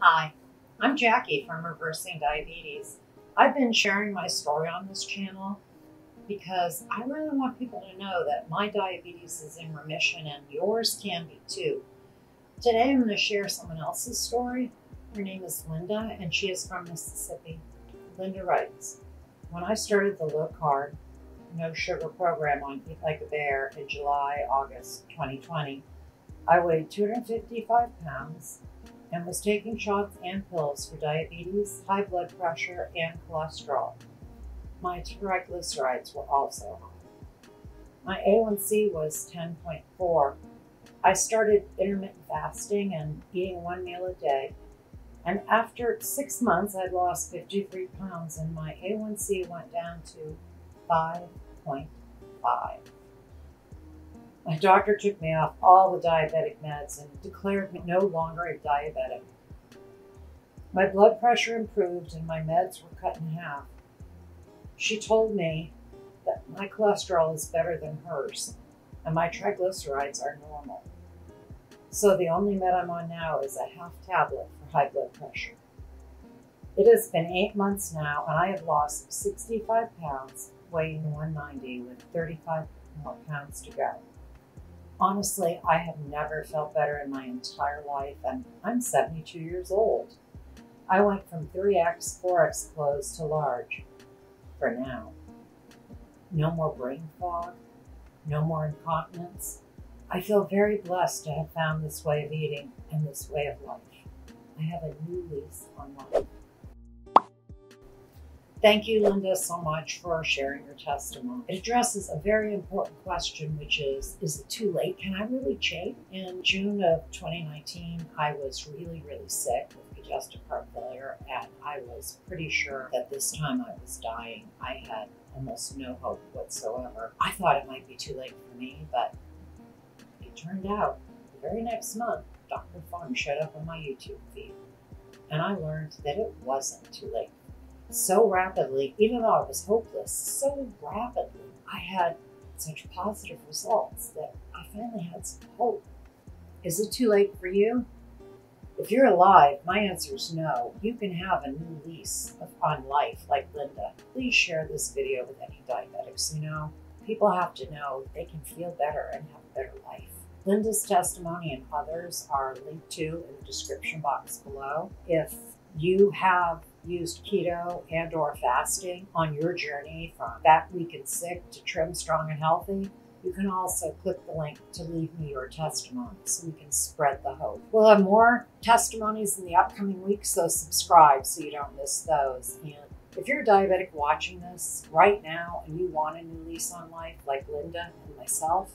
Hi, I'm Jackie from Reversing Diabetes. I've been sharing my story on this channel because I really want people to know that my diabetes is in remission and yours can be too. Today I'm going to share someone else's story. Her name is Linda and she is from Mississippi. Linda writes, When I started the low carb, no sugar program on Eat Like a Bear in July, August 2020, I weighed 255 pounds and was taking shots and pills for diabetes, high blood pressure, and cholesterol. My triglycerides were also high. My A1C was 10.4. I started intermittent fasting and eating one meal a day. And after six months, I'd lost 53 pounds and my A1C went down to 5.5. My doctor took me off all the diabetic meds and declared me no longer a diabetic. My blood pressure improved and my meds were cut in half. She told me that my cholesterol is better than hers and my triglycerides are normal. So the only med I'm on now is a half tablet for high blood pressure. It has been eight months now and I have lost 65 pounds, weighing 190 with 35 more pounds to go. Honestly, I have never felt better in my entire life, and I'm 72 years old. I went from 3X, 4X clothes to large for now. No more brain fog, no more incontinence. I feel very blessed to have found this way of eating and this way of life. I have a new lease on life. Thank you, Linda, so much for sharing your testimony. It addresses a very important question, which is Is it too late? Can I really change? In June of 2019, I was really, really sick with congestive heart failure, and I was pretty sure that this time I was dying. I had almost no hope whatsoever. I thought it might be too late for me, but it turned out the very next month, Dr. Fung showed up on my YouTube feed, and I learned that it wasn't too late so rapidly, even though I was hopeless, so rapidly, I had such positive results that I finally had some hope. Is it too late for you? If you're alive, my answer is no. You can have a new lease on life like Linda. Please share this video with any diabetics you know. People have to know they can feel better and have a better life. Linda's testimony and others are linked to in the description box below. If you have used keto and or fasting on your journey from fat, weak, and sick to trim, strong, and healthy, you can also click the link to leave me your testimony so we can spread the hope. We'll have more testimonies in the upcoming weeks, so subscribe so you don't miss those. And if you're a diabetic watching this right now and you want a new lease on life like Linda and myself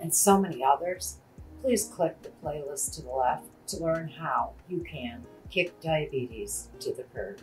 and so many others, please click the playlist to the left to learn how you can kick diabetes to the curb.